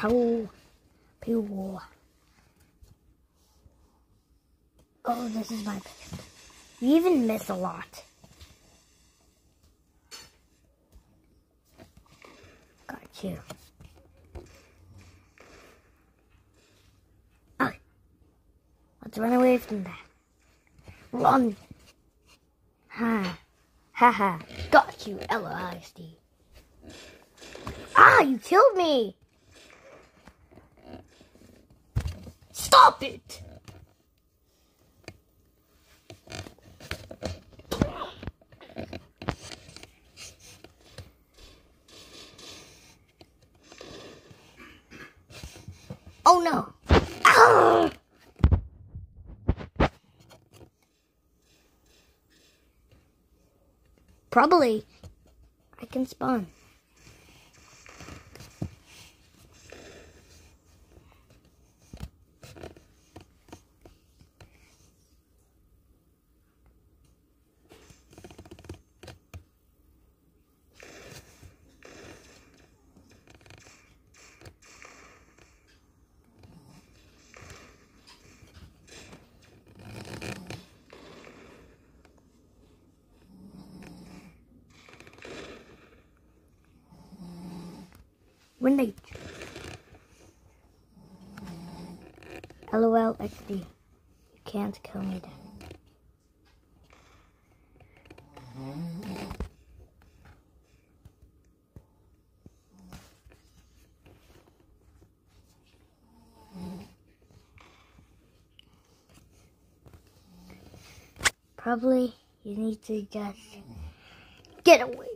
Pow. Pew. Oh, this is my biggest. You even miss a lot. Got you. Okay. Let's run away from that. Run. Ha. Ha ha. Got you, L-I-S-D. Ah, you killed me. Stop it. Oh no. Probably. I can spawn. They LOL XD. You can't kill me then. Probably you need to just get away.